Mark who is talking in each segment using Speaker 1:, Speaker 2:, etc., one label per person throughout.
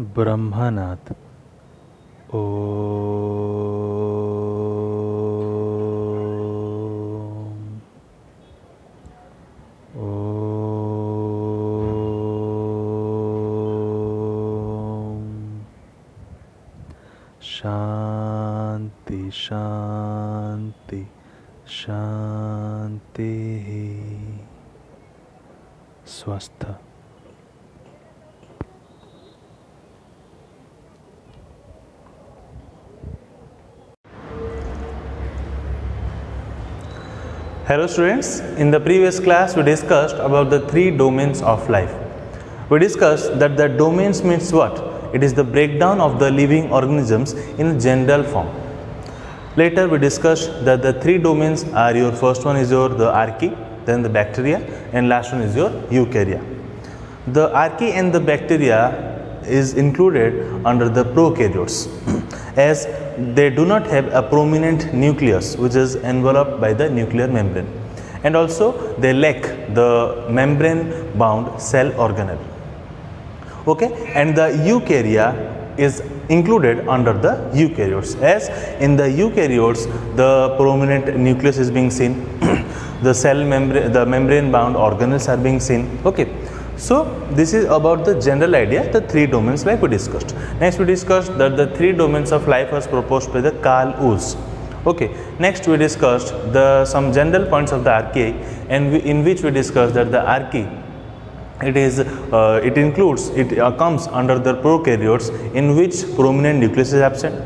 Speaker 1: Brahmanath. O
Speaker 2: Hello students, in the previous class we discussed about the three domains of life. We discussed that the domains means what? It is the breakdown of the living organisms in a general form. Later we discussed that the three domains are your first one is your the archaea, then the bacteria and last one is your eukarya. The archaea and the bacteria is included under the prokaryotes as they do not have a prominent nucleus which is enveloped by the nuclear membrane. And also they lack the membrane bound cell organelle. Okay? And the eukarya is included under the eukaryotes. As in the eukaryotes the prominent nucleus is being seen. The cell membrane the membrane bound organelles are being seen. Okay so this is about the general idea the three domains like we discussed. Next we discussed that the three domains of life was proposed by the carl Woese okay next we discussed the some general points of the archaea and we, in which we discussed that the archaea it is uh, it includes it uh, comes under the prokaryotes in which prominent nucleus is absent.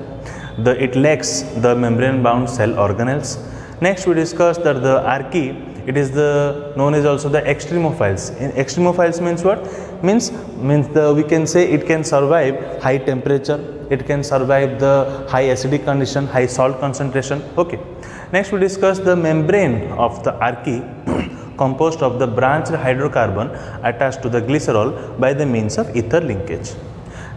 Speaker 2: The it lacks the membrane bound cell organelles. Next we discussed that the archaea it is the known as also the extremophiles in extremophiles means what means means the we can say it can survive high temperature it can survive the high acidic condition high salt concentration okay next we discuss the membrane of the archaea composed of the branched hydrocarbon attached to the glycerol by the means of ether linkage.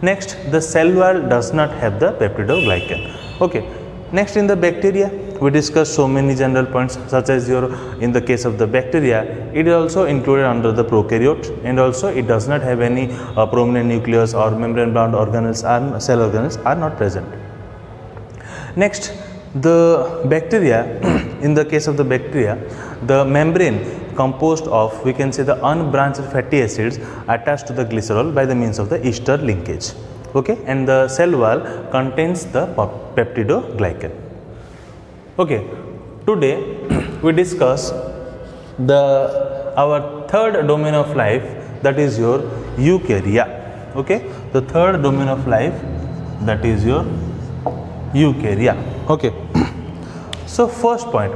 Speaker 2: Next, the cell wall does not have the peptidoglycan. Okay. Next, in the bacteria, we discussed so many general points such as your in the case of the bacteria, it is also included under the prokaryote and also it does not have any uh, prominent nucleus or membrane bound organelles or cell organelles are not present. Next, the bacteria, in the case of the bacteria, the membrane composed of we can say the unbranched fatty acids attached to the glycerol by the means of the ester linkage okay and the cell wall contains the peptidoglycan okay today we discuss the our third domain of life that is your eukarya. Okay the third domain of life that is your eukarya. Okay so first point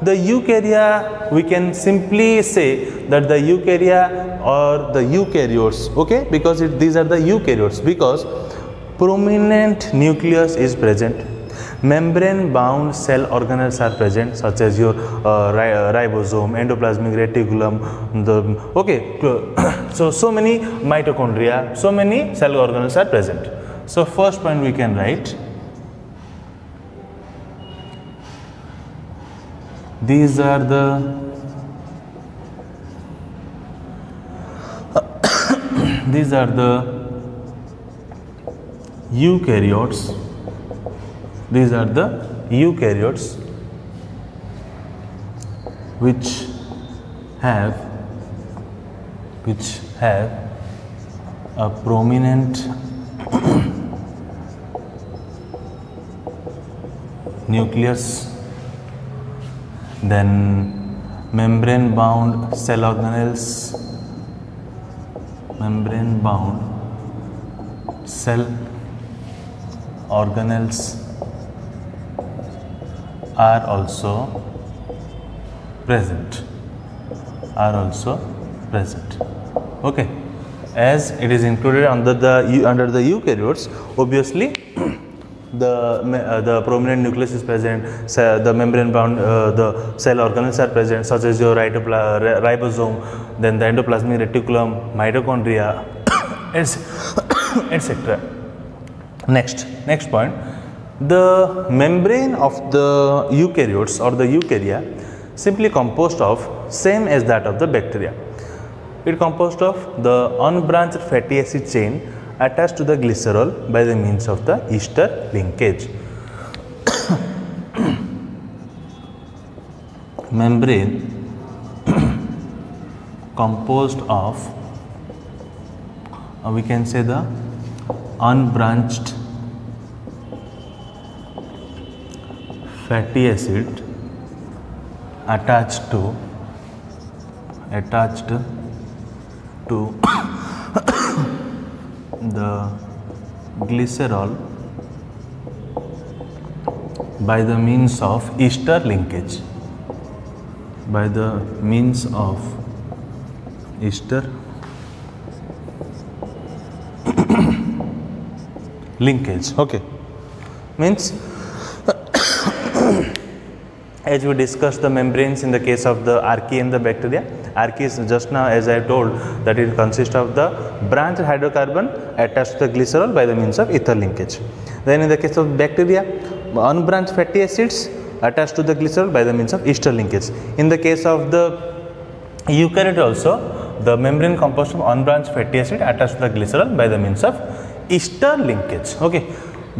Speaker 2: the eukarya we can simply say that the eukarya or the eukaryotes. Okay because it, these are the eukaryotes because prominent nucleus is present membrane bound cell organelles are present such as your uh, ri ribosome endoplasmic reticulum the okay so so many mitochondria so many cell organelles are present. So first point we can write these are the these are the eukaryotes these are the eukaryotes which have which have a prominent nucleus then membrane bound cell organelles membrane bound cell organelles are also present. Are also present. Okay. As it is included under the under the eukaryotes obviously the uh, the prominent nucleus is present so the membrane bound uh, the cell organelles are present such as your ribosome then the endoplasmic reticulum mitochondria etc next next point the membrane of the eukaryotes or the eukarya simply composed of same as that of the bacteria it composed of the unbranched fatty acid chain attached to the glycerol by the means of the ester linkage. Membrane composed of uh, we can say the unbranched fatty acid attached to attached to the glycerol by the means of ester linkage. By the means of ester linkage. Okay. Means as we discussed the membranes in the case of the archaea and the bacteria archaea is just now as i told that it consists of the branched hydrocarbon attached to the glycerol by the means of ether linkage. Then in the case of bacteria unbranched fatty acids attached to the glycerol by the means of ester linkage. In the case of the eukaryote also the membrane composed of unbranched fatty acid attached to the glycerol by the means of ester linkage. Okay.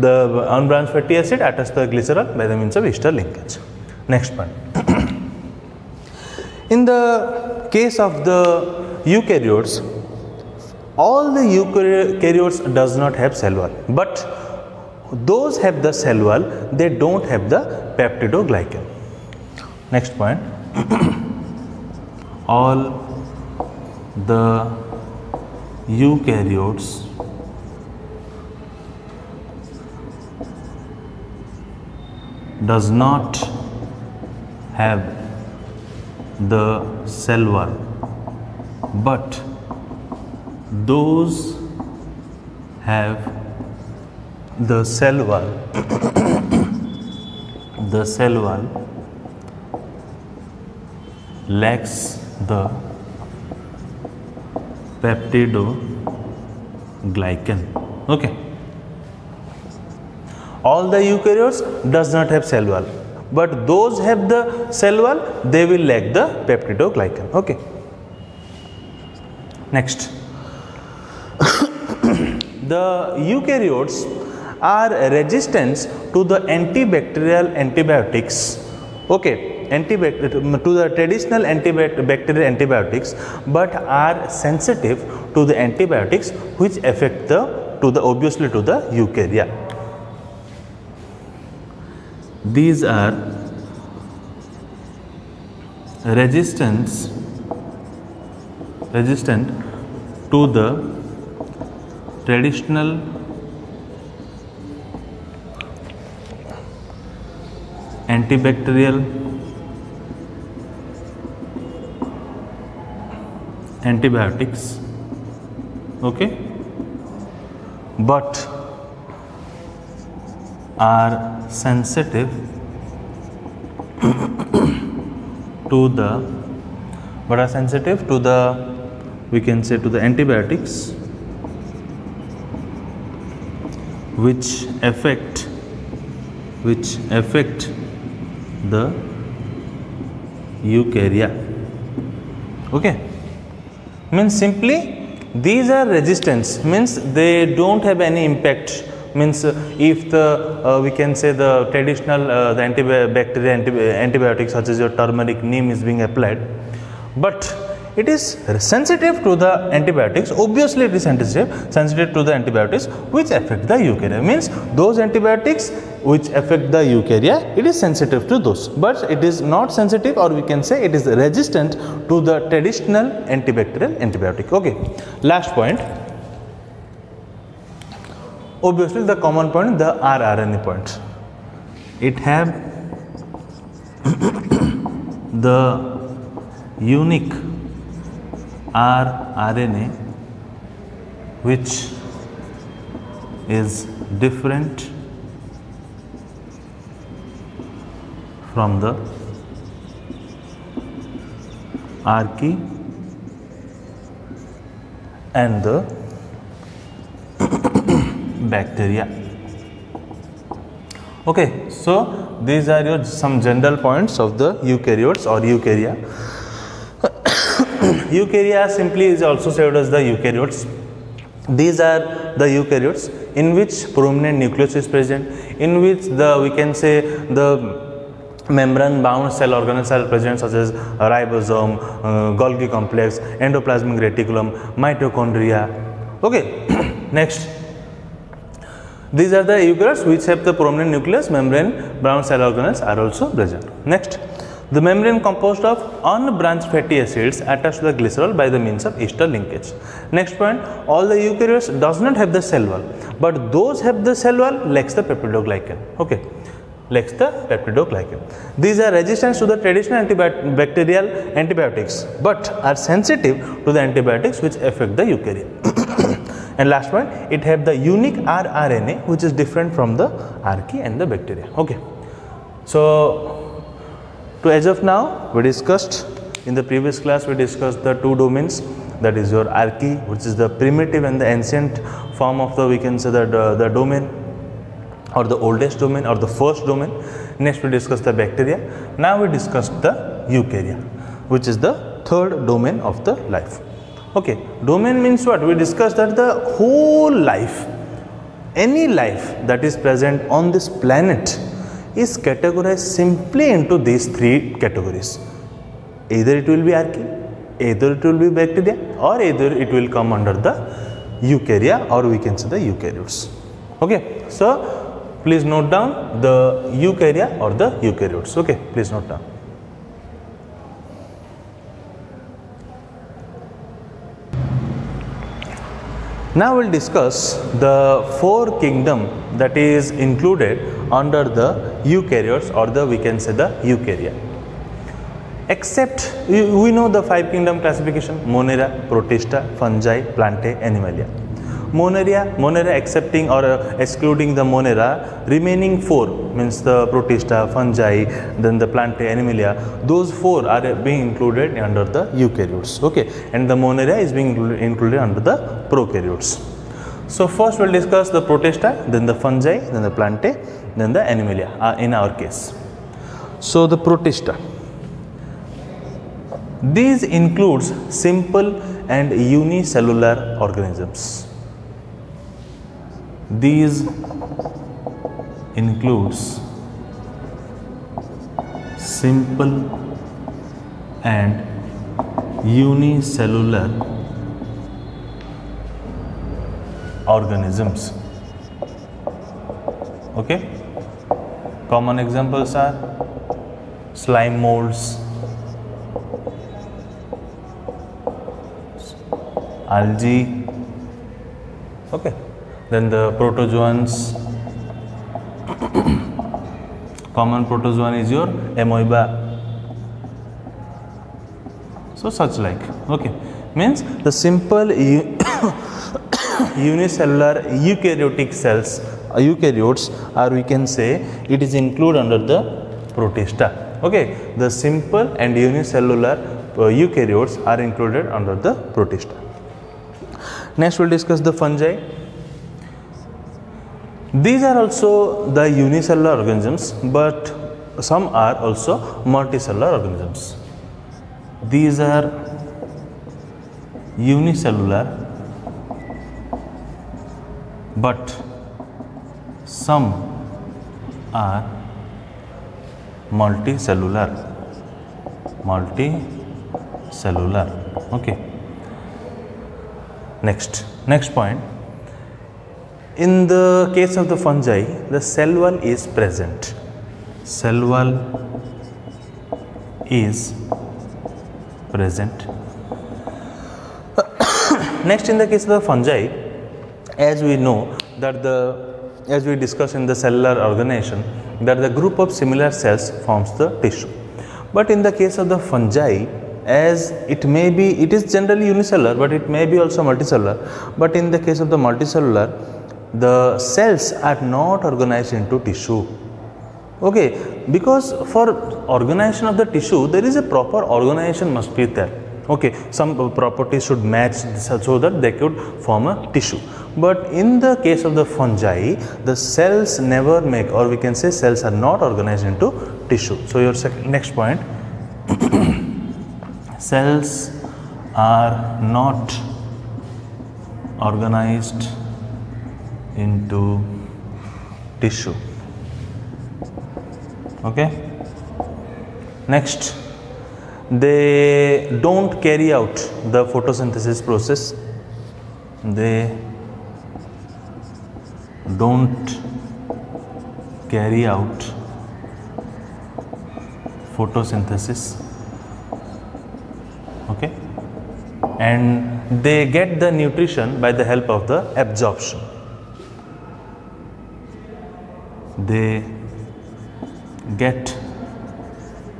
Speaker 2: The unbranched fatty acid attached to the glycerol by the means of ester linkage next point. In the case of the eukaryotes all the eukaryotes does not have cell wall. But those have the cell wall they don't have the peptidoglycan. Next point. All the eukaryotes does not have the cell wall. But those have the cell wall the cell wall lacks the peptidoglycan. Okay. All the eukaryotes does not have cell wall but those have the cell wall they will lack the peptidoglycan. Okay. Next. The eukaryotes are resistant to the antibacterial antibiotics. Okay. To the traditional antibacterial antibiotics but are sensitive to the antibiotics which affect the to the obviously to the eukarya these are resistance resistant to the traditional antibacterial antibiotics okay? But are sensitive to the but are sensitive to the we can say to the antibiotics which affect which affect the eukarya. Okay? Means simply these are resistance. Means they don't have any impact means uh, if the uh, we can say the traditional uh, the antibacterial antibi antibiotics such as your turmeric neem is being applied. But it is sensitive to the antibiotics. Obviously it is sensitive sensitive to the antibiotics which affect the eukarya means those antibiotics which affect the eukarya it is sensitive to those. But it is not sensitive or we can say it is resistant to the traditional antibacterial antibiotic. Okay last point obviously the common point the rRNA point. It have the unique rRNA which is different from the archaea and the bacteria okay so these are your some general points of the eukaryotes or eukarya eukarya simply is also said as the eukaryotes these are the eukaryotes in which prominent nucleus is present, in which the we can say the membrane bound cell organelles are present such as ribosome, uh, Golgi complex, endoplasmic reticulum, mitochondria. Okay, next. These are the eukaryotes which have the prominent nucleus, membrane, brown cell organelles are also present. Next, the membrane composed of unbranched fatty acids attached to the glycerol by the means of ester linkage. Next point, all the eukaryotes does not have the cell wall, but those have the cell wall lacks the peptidoglycan. Okay lacks the peptidoglycan. These are resistant to the traditional antibacterial antibiotics but are sensitive to the antibiotics which affect the eukaryote. And last one, it have the unique rRNA which is different from the archaea and the bacteria. Okay. So, to as of now, we discussed in the previous class we discussed the two domains that is your archaea which is the primitive and the ancient form of the we can say that uh, the domain or the oldest domain or the first domain. Next we discuss the bacteria. Now we discuss the eukarya which is the third domain of the life. Okay, domain means what? We discussed that the whole life, any life that is present on this planet is categorized simply into these three categories. Either it will be archaea, either it will be bacteria or either it will come under the eukarya or we can say the eukaryotes. Okay, so please note down the eukarya or the eukaryotes okay please note down now we'll discuss the four kingdom that is included under the eukaryotes or the we can say the eukarya. Except we know the five kingdom classification monera protista fungi plantae animalia Monaria, Monera accepting or uh, excluding the Monera, remaining four means the Protista, fungi, then the Plantae, Animalia, those four are being included under the eukaryotes. Okay, and the Monera is being included under the prokaryotes. So first we'll discuss the Protista, then the fungi, then the Plantae, then the Animalia uh, in our case. So the Protista. These includes simple and unicellular organisms. These includes simple and unicellular organisms. Okay? Common examples are slime molds, algae. Okay then the protozoans. Common protozoan is your amoeba. So such like. Okay. Means the simple unicellular eukaryotic cells uh, eukaryotes or we can say it is included under the protista. Okay. The simple and unicellular uh, eukaryotes are included under the protista. Next we'll discuss the fungi these are also the unicellular organisms, but some are also multicellular organisms. These are unicellular, but some are multicellular. Multicellular. Okay. Next, next point in the case of the fungi, the cell wall is present. Cell wall is present. Next, in the case of the fungi, as we know that the as we discussed in the cellular organization that the group of similar cells forms the tissue. But in the case of the fungi, as it may be, it is generally unicellular, but it may be also multicellular. But in the case of the multicellular, the cells are not organized into tissue. Okay because for organization of the tissue there is a proper organization must be there. Okay some properties should match so that they could form a tissue. But in the case of the fungi the cells never make or we can say cells are not organized into tissue. So your next point. Cells are not organized into tissue. Okay? Next they don't carry out the photosynthesis process. They don't carry out photosynthesis. Okay? And they get the nutrition by the help of the absorption they get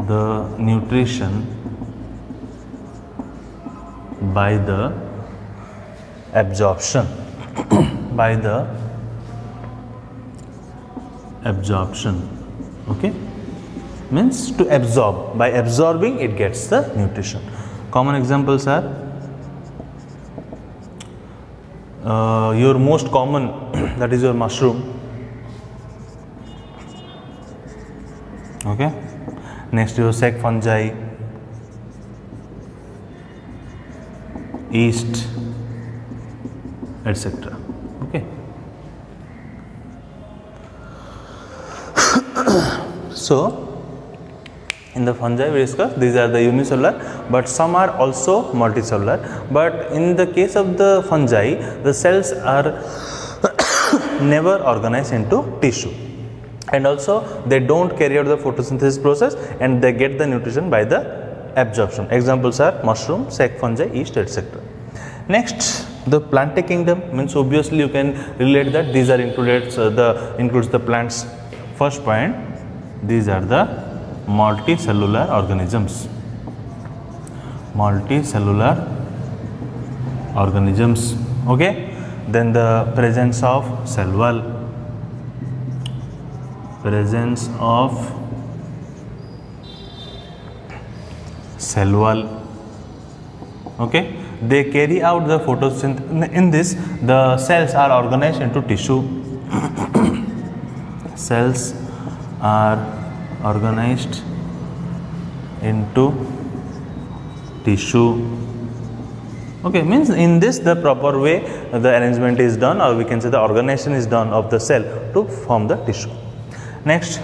Speaker 2: the nutrition by the absorption by the absorption okay? Means to absorb. By absorbing it gets the nutrition. Common examples are uh, your most common that is your mushroom okay? Next your sac fungi. Yeast etc okay? So in the fungi we discussed these are the unicellular but some are also multicellular. But in the case of the fungi the cells are never organized into tissue and also they don't carry out the photosynthesis process and they get the nutrition by the absorption. Examples are mushroom sac fungi yeast etc next the plantae kingdom. Means obviously you can relate that. These are included so the includes the plants. First point these are the multicellular organisms. Multicellular organisms. Okay? Then the presence of cell wall presence of cell wall okay? They carry out the photosynthesis in this the cells are organized into tissue. Cells are organized into tissue. Okay means in this the proper way the arrangement is done or we can say the organization is done of the cell to form the tissue next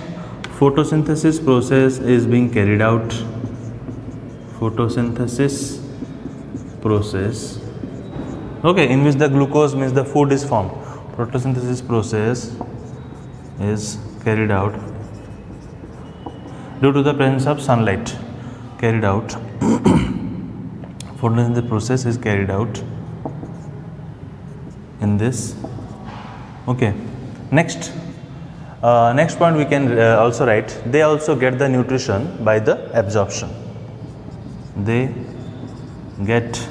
Speaker 2: photosynthesis process is being carried out. Photosynthesis process. Okay in which the glucose means the food is formed. Photosynthesis process is carried out due to the presence of sunlight. Carried out. Photosynthesis process is carried out in this. Okay next uh, next point we can uh, also write they also get the nutrition by the absorption. They get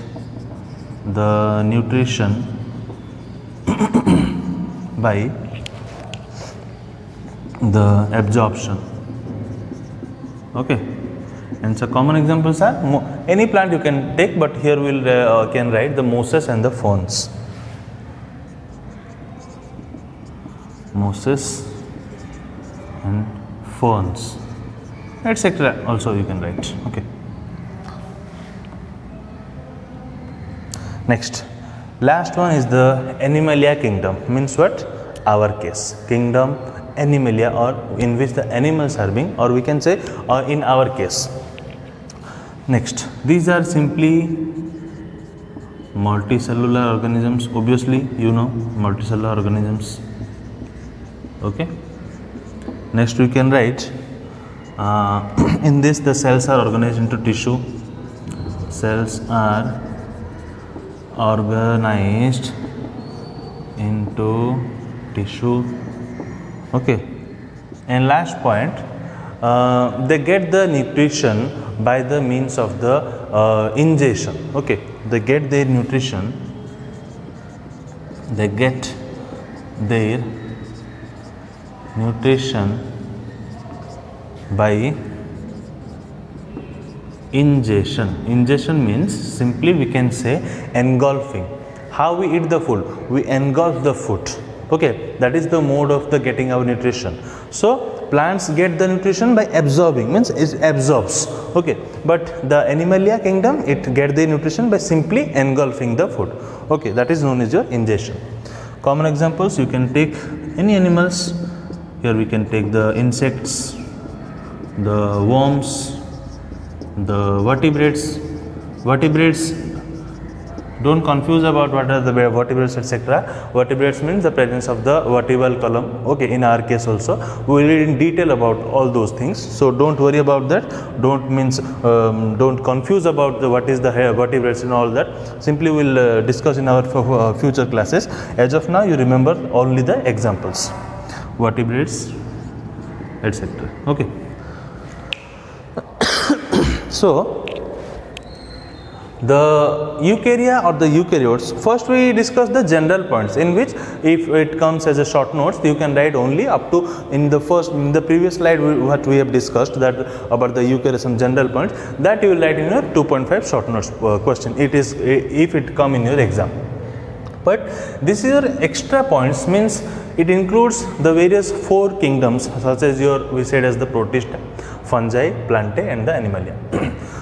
Speaker 2: the nutrition by the absorption. Okay. And so common examples are any plant you can take but here we'll uh, can write the mosses and the ferns mosses and ferns etc also you can write. Okay. Next. Last one is the animalia kingdom. Means what? Our case. Kingdom animalia or in which the animals are being or we can say uh, in our case. Next. These are simply multicellular organisms. Obviously you know multicellular organisms. Okay next we can write uh, in this the cells are organized into tissue. Cells are organized into tissue. Okay. And last point uh, they get the nutrition by the means of the uh, ingestion. Okay. They get their nutrition. They get their nutrition by ingestion. Ingestion means simply we can say engulfing. How we eat the food? We engulf the food. Okay that is the mode of the getting our nutrition. So plants get the nutrition by absorbing means it absorbs. Okay but the animalia kingdom it get the nutrition by simply engulfing the food. Okay that is known as your ingestion. Common examples you can take any animals here we can take the insects the worms the vertebrates. Vertebrates don't confuse about what are the vertebrates etc vertebrates means the presence of the vertebral column. Okay in our case also we will read in detail about all those things. So don't worry about that. Don't means um, don't confuse about the what is the vertebrates and all that. Simply we'll uh, discuss in our uh, future classes. As of now you remember only the examples vertebrates etc okay. So the eukarya or the eukaryotes first we discuss the general points in which if it comes as a short notes you can write only up to in the first in the previous slide we, what we have discussed that about the eukarya some general points that you will write in your 2.5 short notes uh, question. It is if it come in your exam but this is your extra points means it includes the various four kingdoms such as your we said as the protista fungi plantae and the animalia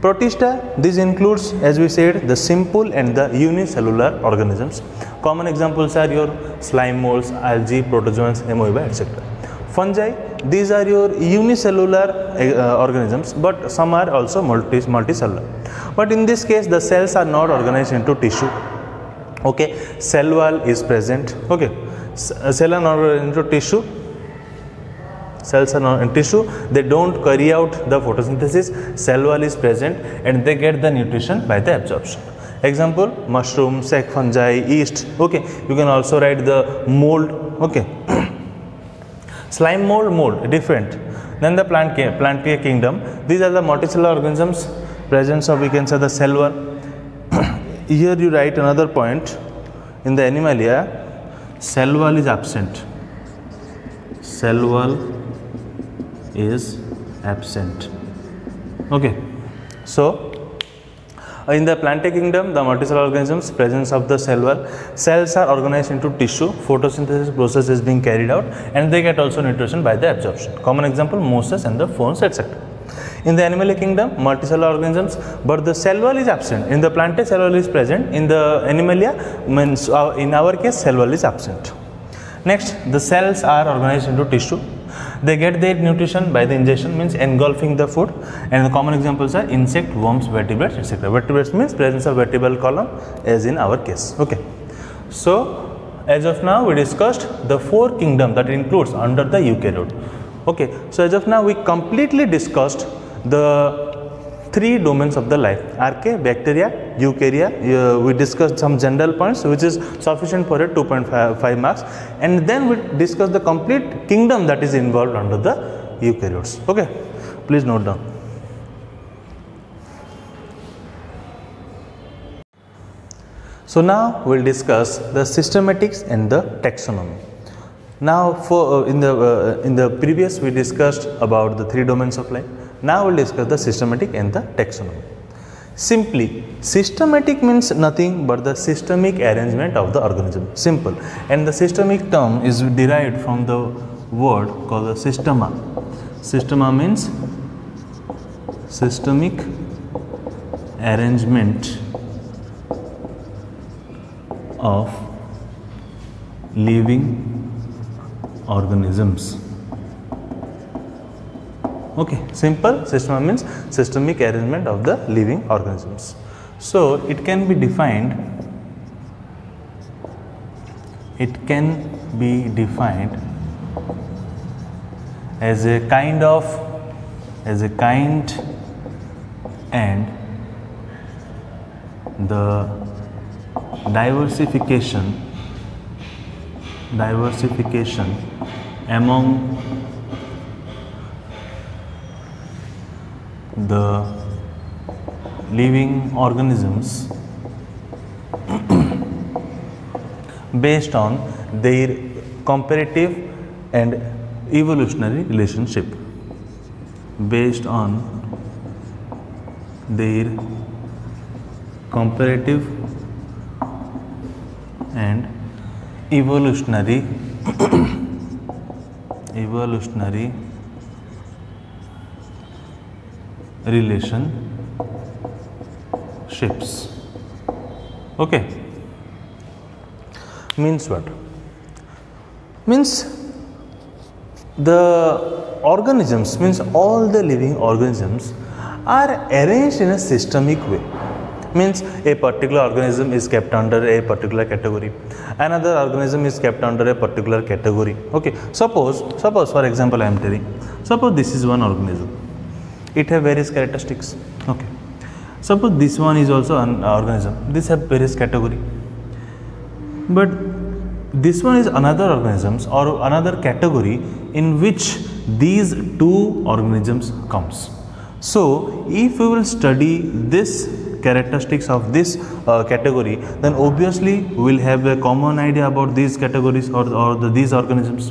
Speaker 2: Protista, this includes, as we said, the simple and the unicellular organisms. Common examples are your slime molds, algae, protozoans, amoeba, etc. Fungi, these are your unicellular uh, organisms, but some are also multi multicellular. But in this case, the cells are not organized into tissue. Okay, cell wall is present. Okay, S- uh, cell are not into tissue. Cells are not in tissue. They don't carry out the photosynthesis. Cell wall is present and they get the nutrition by the absorption. Example mushroom sac fungi yeast. Okay you can also write the mold. Okay. Slime mold mold different. Then the plant plantae kingdom. These are the multicellular organisms. Presence of we can say the cell wall here you write another point. In the animalia cell wall is absent. Cell wall is absent. Okay. So uh, in the plantae kingdom the multicellular organisms presence of the cell wall cells are organized into tissue. Photosynthesis process is being carried out and they get also nutrition by the absorption. Common example mosses and the ferns etc in the animal kingdom multicellular organisms but the cell wall is absent. In the plantae cell wall is present. In the animalia means uh, in our case cell wall is absent. Next the cells are organized into tissue. They get their nutrition by the ingestion means engulfing the food. And the common examples are insect worms vertebrates etc vertebrates means presence of vertebral column as in our case. Okay. So as of now we discussed the four kingdom that includes under the eukaryote okay. So as of now we completely discussed the three domains of the life archaea bacteria eukarya uh, we discussed some general points which is sufficient for a 2.5 marks. And then we discuss the complete kingdom that is involved under the eukaryotes. Okay please note down. So now we'll discuss the systematics and the taxonomy. Now for uh, in the uh, in the previous we discussed about the three domains of life now we'll discuss the systematic and the taxonomy. Simply systematic means nothing but the systemic arrangement of the organism. Simple. And the systemic term is derived from the word called the systema. Systema means systemic arrangement of living organisms okay simple system means systemic arrangement of the living organisms. So it can be defined it can be defined as a kind of as a kind and the diversification diversification among the living organisms based on their comparative and evolutionary relationship based on their comparative and evolutionary evolutionary relationships okay. Means what? Means the organisms means all the living organisms are arranged in a systemic way. Means a particular organism is kept under a particular category. Another organism is kept under a particular category. Okay. Suppose suppose for example i am telling. Suppose this is one organism it have various characteristics. Okay. Suppose this one is also an organism. This have various category. But this one is another organisms or another category in which these two organisms comes. So if we will study this characteristics of this uh, category then obviously we will have a common idea about these categories or, or the, these organisms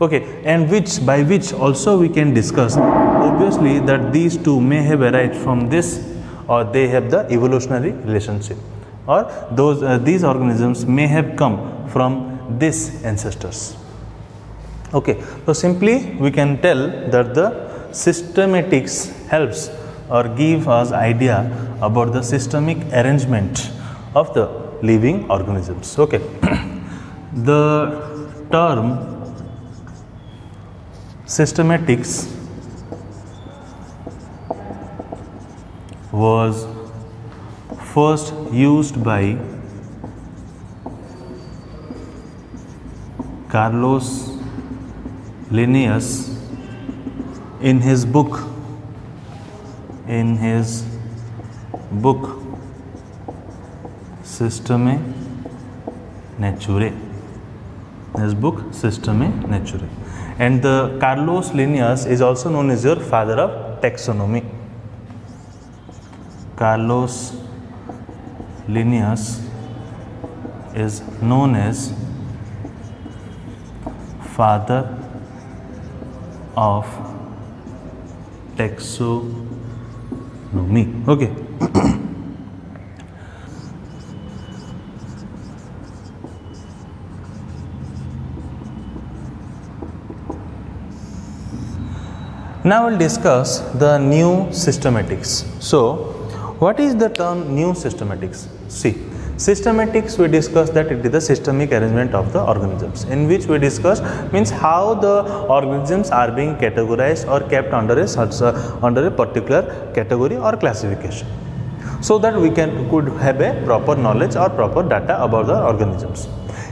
Speaker 2: okay and which by which also we can discuss. Obviously that these two may have arrived from this or they have the evolutionary relationship. Or those uh, these organisms may have come from these ancestors. Okay so simply we can tell that the systematics helps or give us idea about the systemic arrangement of the living organisms. Okay the term systematics was first used by Carlos Linnaeus in his book in his book Systema Naturae his book Systema Naturae and the Carlos Linnaeus is also known as your father of taxonomy. Carlos Linnaeus is known as father of taxonomy. Okay now we'll discuss the new systematics. So what is the term new systematics? See systematics we discussed that it is the systemic arrangement of the organisms in which we discussed means how the organisms are being categorized or kept under a under a particular category or classification so that we can could have a proper knowledge or proper data about the organisms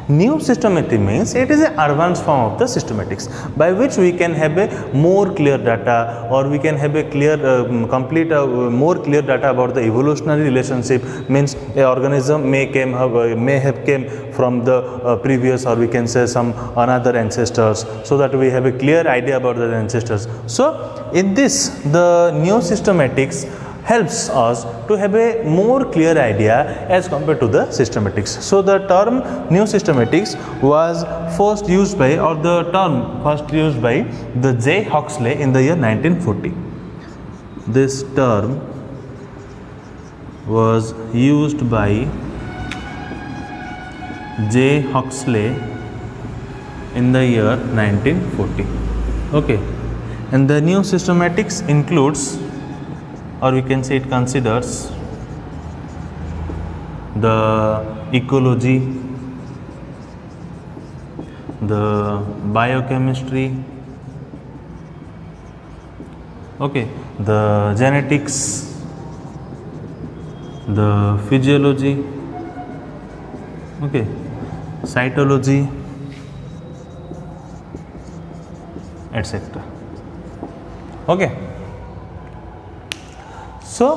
Speaker 2: New systematic means it is an advanced form of the systematics by which we can have a more clear data or we can have a clear um, complete uh, more clear data about the evolutionary relationship means a organism may came have, uh, may have came from the uh, previous or we can say some another ancestors so that we have a clear idea about the ancestors. So in this the new systematics helps us to have a more clear idea as compared to the systematics. So the term new systematics was first used by or the term first used by the J. Huxley in the year 1940. This term was used by J. Huxley in the year 1940. Okay, and the new systematics includes or we can say it considers the ecology, the biochemistry, okay, the genetics, the physiology, okay, cytology, etc. Okay. So,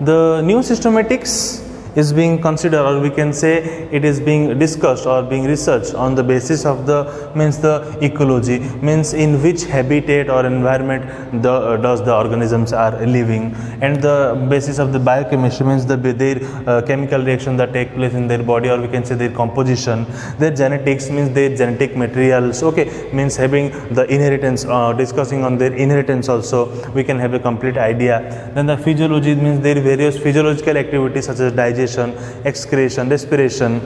Speaker 2: the new systematics is being considered or we can say it is being discussed or being researched on the basis of the means the ecology means in which habitat or environment the uh, does the organisms are living. And the basis of the biochemistry means the their uh, chemical reaction that take place in their body or we can say their composition their genetics means their genetic materials. Okay means having the inheritance uh, discussing on their inheritance also we can have a complete idea. Then the physiology means their various physiological activities such as digestion digestion, excretion, respiration.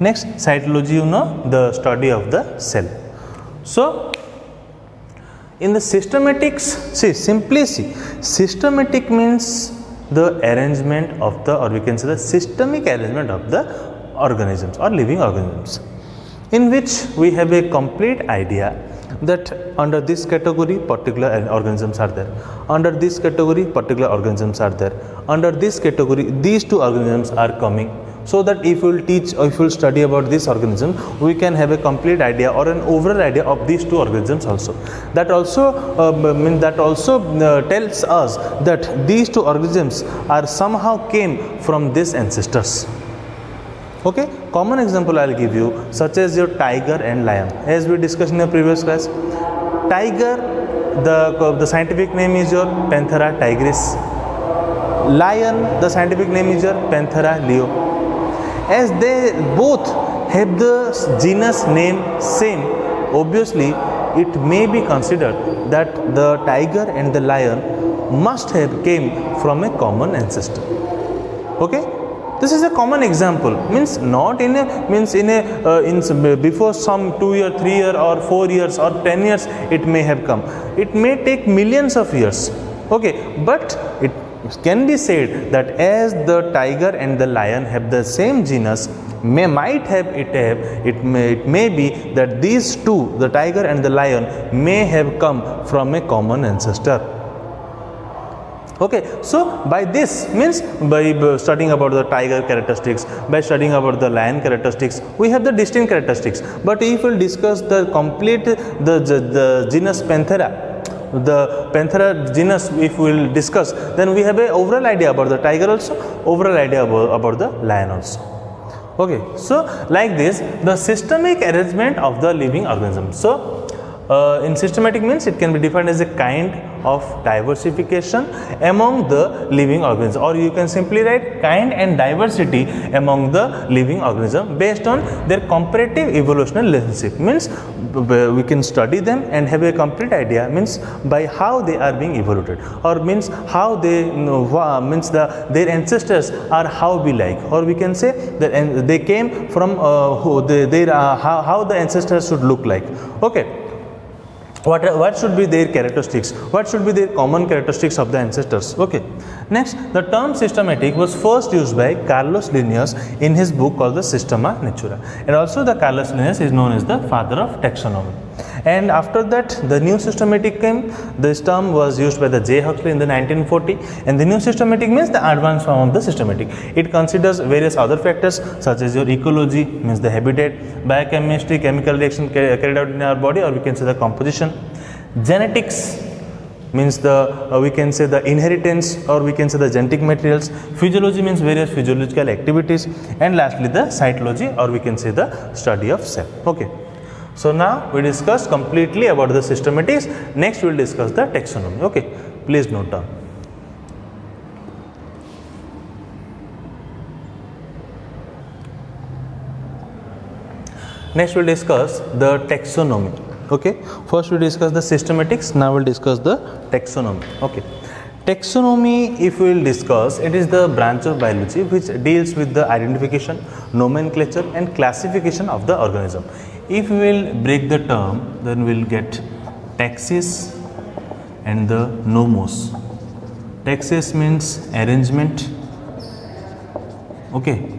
Speaker 2: Next, cytology, you know, the study of the cell. So, In the systematics, see simply see, systematic means the arrangement of the or we can say the systemic arrangement of the organisms or living organisms in which we have a complete idea that under this category particular organisms are there. Under this category particular organisms are there. Under this category these two organisms are coming. So that if we will teach or if we will study about this organism we can have a complete idea or an overall idea of these two organisms also. That also uh, mean that also uh, tells us that these two organisms are somehow came from these ancestors okay common example i'll give you such as your tiger and lion. As we discussed in the previous class tiger the the scientific name is your panthera tigris. Lion the scientific name is your panthera leo. As they both have the genus name same obviously it may be considered that the tiger and the lion must have came from a common ancestor. Okay this is a common example. Means not in a means in a uh, in before some 2 year 3 year or 4 years or 10 years it may have come. It may take millions of years. Okay but it can be said that as the tiger and the lion have the same genus may might have it have it may it may be that these two the tiger and the lion may have come from a common ancestor okay so by this means by uh, studying about the tiger characteristics by studying about the lion characteristics we have the distinct characteristics. But if we we'll discuss the complete the, the, the genus panthera the panthera genus if we will discuss then we have a overall idea about the tiger also overall idea about, about the lion also. Okay so like this the systemic arrangement of the living organism. So uh, in systematic means it can be defined as a kind of diversification among the living organisms or you can simply write kind and diversity among the living organism based on their comparative evolutionary relationship. Means we can study them and have a complete idea. Means by how they are being evolved or means how they means the their ancestors are how we like. Or we can say that they came from uh, who they, uh, how, how the ancestors should look like. Okay what, what should be their characteristics? What should be their common characteristics of the ancestors? Okay. Next the term systematic was first used by carolus linnaeus in his book called the systema naturae and also the carolus linnaeus is known as the father of taxonomy and after that the new systematic came. This term was used by the j huxley in the 1940 and the new systematic means the advanced form of the systematic. It considers various other factors such as your ecology means the habitat biochemistry chemical reaction carried out in our body or we can say the composition. Genetics means the uh, we can say the inheritance or we can say the genetic materials. Physiology means various physiological activities. And lastly the cytology or we can say the study of cell. Okay so now we discussed completely about the systematics. Next we will discuss the taxonomy. Okay, please note down. Next we will discuss the taxonomy. Okay, first we discuss the systematics. Now we will discuss the taxonomy. Okay. Taxonomy, if we will discuss, it is the branch of biology which deals with the identification, nomenclature and classification of the organism. If we will break the term, then we will get taxis and the nomos. Taxis means arrangement, okay,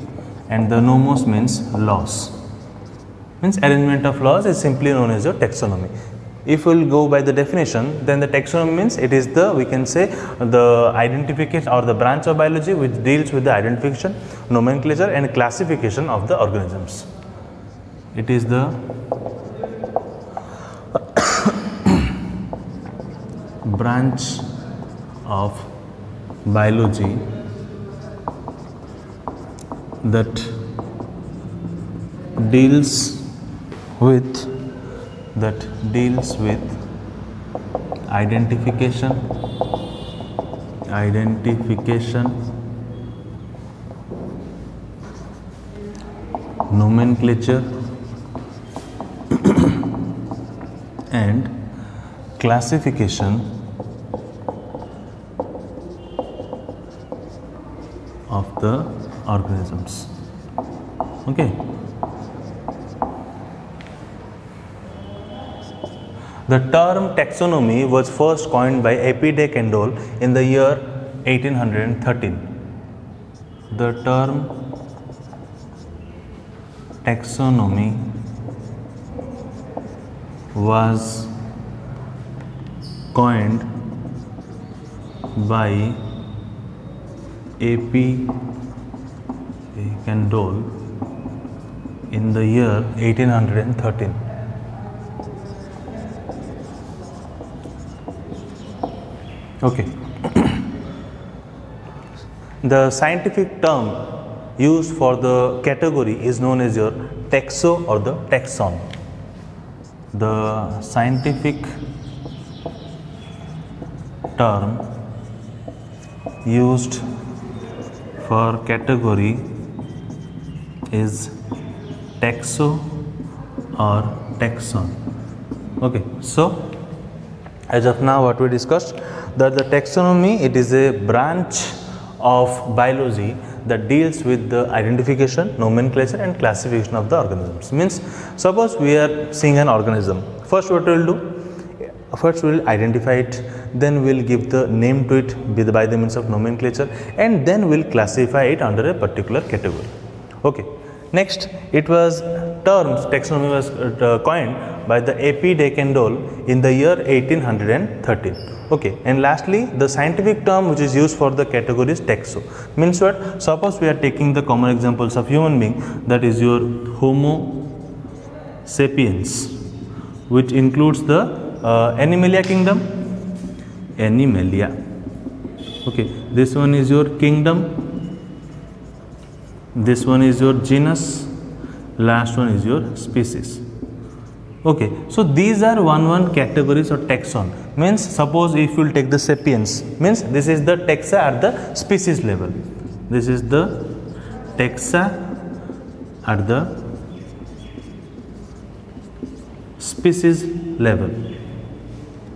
Speaker 2: and the nomos means laws. Means arrangement of laws is simply known as your taxonomy. If we will go by the definition, then the taxonomy means it is the, we can say, the identification or the branch of biology which deals with the identification, nomenclature and classification of the organisms it is the branch of biology that deals with that deals with identification identification nomenclature and classification of the organisms okay The term taxonomy was first coined by A.P. de Candolle in the year 1813. The term taxonomy was coined by A.P. Candolle in the year 1813. Okay. the scientific term used for the category is known as your taxo or the taxon. The scientific term used for category is taxo or taxon. Okay, so as of now what we discussed that the taxonomy it is a branch of biology that deals with the identification nomenclature and classification of the organisms. Means suppose we are seeing an organism. First what we will do? First we will identify it then we will give the name to it by the, means of nomenclature and then we will classify it under a particular category. Okay. Next it was terms taxonomy was uh, coined by the A.P. de Candolle in the year 1813. Okay, and lastly, the scientific term which is used for the category is taxo. Means what? Suppose we are taking the common examples of human being, that is your Homo sapiens, which includes the uh, Animalia kingdom. Animalia. Okay, this one is your kingdom. This one is your genus. Last one is your species okay so these are one one categories or taxon. Means suppose if you will take the sapiens. Means this is the taxa at the species level. This is the taxa at the species level.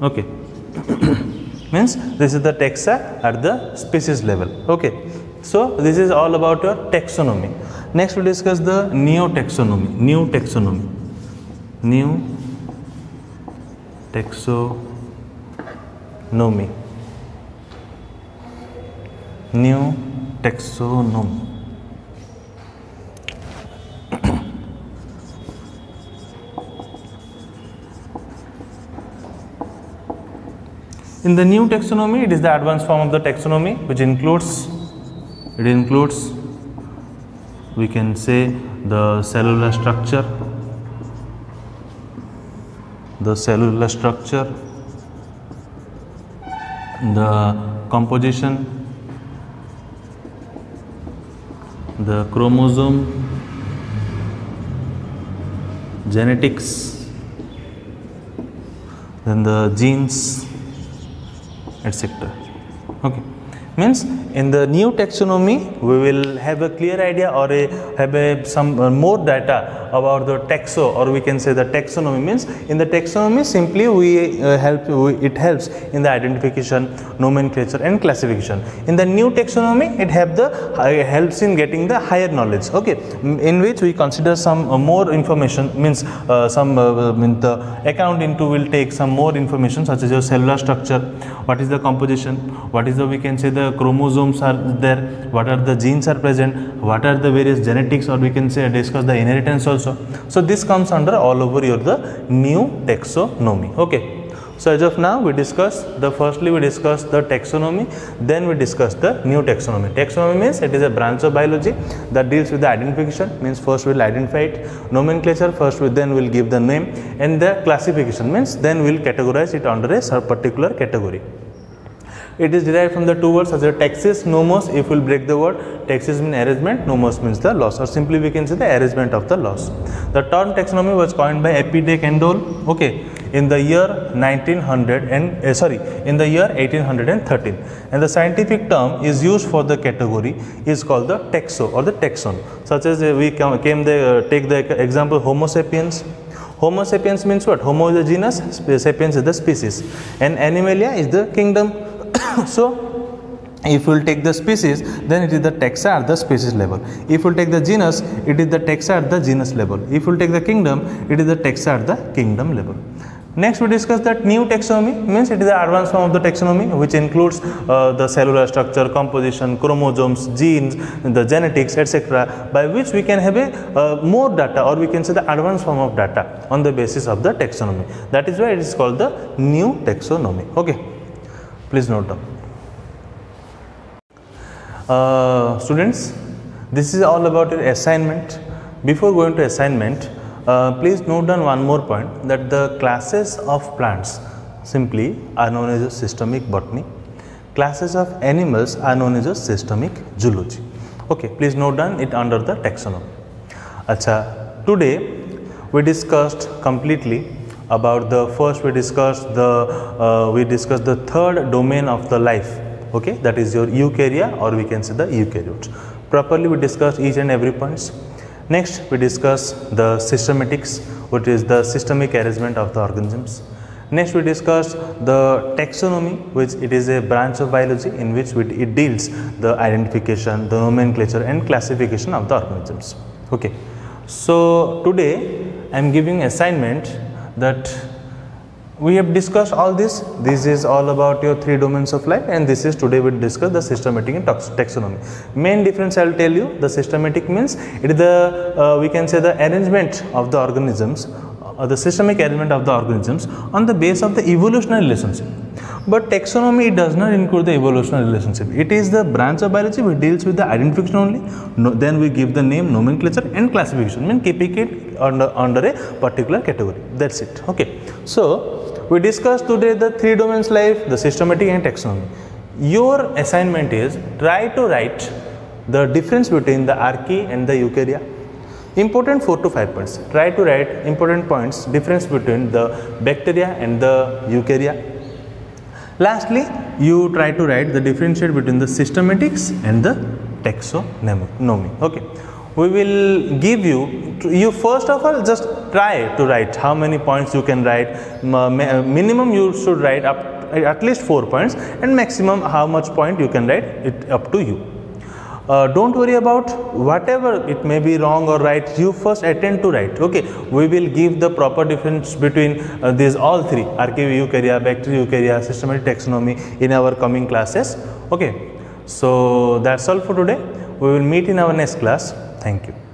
Speaker 2: Okay. Means this is the taxa at the species level. Okay. So this is all about your taxonomy. Next we will discuss the neo taxonomy new taxonomy new taxonomy. New taxonomy. In the new taxonomy it is the advanced form of the taxonomy which includes it includes we can say the cellular structure the cellular structure the composition the chromosome genetics then the genes etc okay. Means in the new taxonomy we will have a clear idea or a, have a some uh, more data about the taxo or we can say the taxonomy means in the taxonomy simply we uh, help we, it helps in the identification nomenclature and classification. In the new taxonomy it have the uh, helps in getting the higher knowledge. Okay in which we consider some uh, more information means uh, some uh, mean the account into will take some more information such as your cellular structure. What is the composition? What is the we can say the chromosomes are there what are the genes are present what are the various genetics or we can say discuss the inheritance also. So this comes under all over your the new taxonomy. Okay. So as of now we discuss the firstly we discuss the taxonomy then we discuss the new taxonomy. Taxonomy means it is a branch of biology that deals with the identification means first we will identify it nomenclature first we then will give the name and the classification means then we will categorize it under a particular category it is derived from the two words such as taxis, nomos. If we will break the word, taxis means arrangement, nomos means the loss, or simply we can say the arrangement of the loss. The term taxonomy was coined by A.P. de Candolle. Okay, in the year 1900 and uh, sorry, in the year 1813, and the scientific term is used for the category is called the taxo or the taxon. Such as uh, we came the uh, take the example Homo sapiens. Homo sapiens means what? Homo is the genus, sapiens is the species, and Animalia is the kingdom so if we will take the species then it is the taxa at the species level if we will take the genus it is the taxa at the genus level if we will take the kingdom it is the taxa at the kingdom level Next, we discuss that new taxonomy means it is the advanced form of the taxonomy which includes uh, the cellular structure, composition, chromosomes, genes, the genetics, etc. By which we can have a uh, more data or we can say the advanced form of data on the basis of the taxonomy. That is why it is called the new taxonomy. Okay, please note down. Uh, students, this is all about your assignment. Before going to assignment, uh, please note down one more point that the classes of plants simply are known as systemic botany. Classes of animals are known as systemic zoology. Okay, please note down it under the taxonomy. Acha, today we discussed completely about the first we discussed the uh, we discussed the third domain of the life okay? That is your eukarya or we can say the eukaryotes. Properly we discussed each and every points. Next we discuss the systematics which is the systemic arrangement of the organisms. Next we discussed the taxonomy which it is a branch of biology in which it deals the identification the nomenclature and classification of the organisms okay? So today i am giving assignment that we have discussed all this this is all about your three domains of life and this is today we discuss the systematic and taxonomy main difference i'll tell you the systematic means it is the uh, we can say the arrangement of the organisms uh, the systemic arrangement of the organisms on the base of the evolutionary relationship but taxonomy does not include the evolutionary relationship. It is the branch of biology which deals with the identification only. No, then we give the name, nomenclature and classification. Mean keeping it under, under a particular category. That's it. Okay. So we discussed today the three domains life, the systematic and taxonomy. Your assignment is try to write the difference between the archaea and the eukarya important 4 to 5 points try to write important points difference between the bacteria and the eukarya Lastly, you try to write the differentiate between the systematics and the taxonomy. Okay. We will give you, you first of all just try to write how many points you can write. Minimum you should write up at least 4 points and maximum how much point you can write it up to you. Uh, don't worry about whatever it may be wrong or right you first attend to write okay? We will give the proper difference between uh, these all three archaea eukarya bacteria eukarya systematic taxonomy in our coming classes okay? So that's all for today. We will meet in our next class thank you